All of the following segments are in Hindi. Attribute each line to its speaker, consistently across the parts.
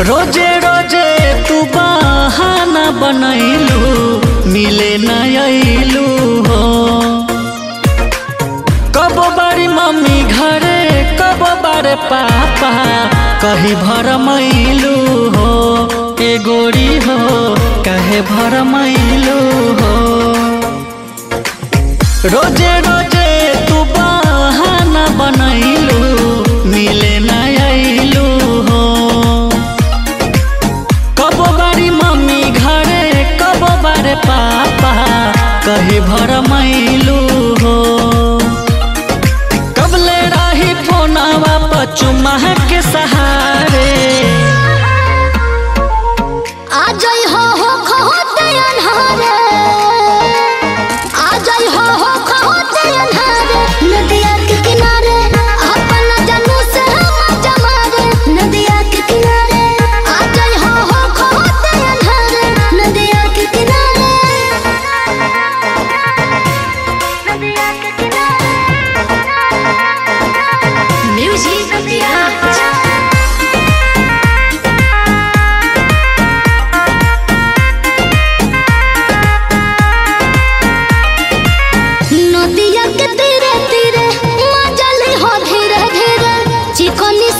Speaker 1: रोज़े रोज़े तू बहाना बनैलू, मिले न हो। कबो बारी मम्मी घरे, कबो बारे पापा, कही भर मैलू हो। ए गोरी हो, कहे भर मैलू हो। रोज़े रोज़े पापा कही भर मैलू हो कबले रही फोनावा पचुमा के सहारे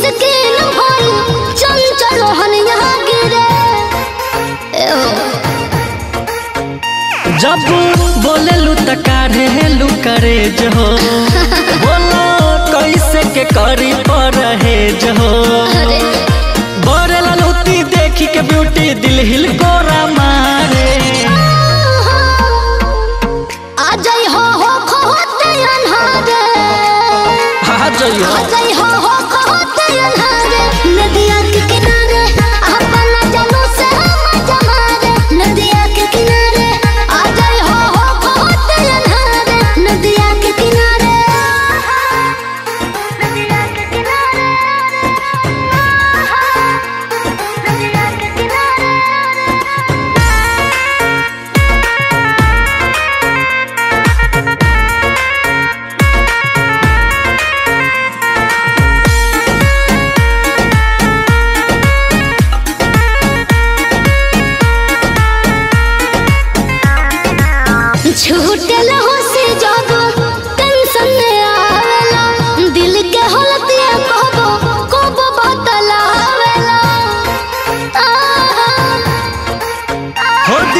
Speaker 2: चिकनी भइल चंचल हन यहाँ गिरे ए हो
Speaker 1: जब बोलेलू त काढ़ेलू करे हो। बोलो कैसे के करी परहेज हो।
Speaker 2: अरे
Speaker 1: बड़े ललूती देखी के ब्यूटी दिल हिल कोरा मारे।
Speaker 2: आ जाई हो हो खोते अन्हारे
Speaker 1: आ जाइयो
Speaker 2: आ जाई हो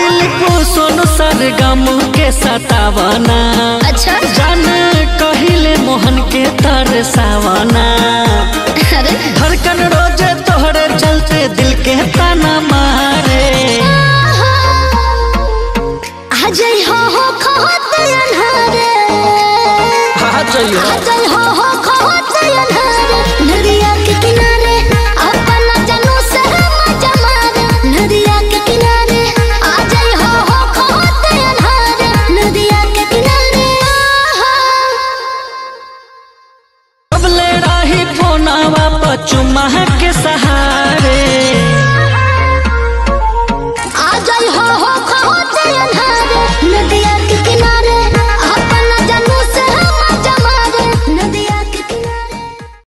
Speaker 2: दिल को सोन के सतावना। अच्छा। जान कहिले मोहन के तरसावना धड़कन रोज तोहरे चलते दिल के ताना मारे। आज
Speaker 1: हो हो खोते अनहारे आज हो।
Speaker 2: है